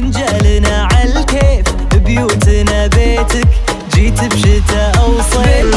فنجالنا عالكيف بيوتنا بيتك جيت بشتا أو صيف